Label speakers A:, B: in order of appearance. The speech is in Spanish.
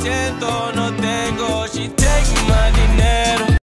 A: siento, no te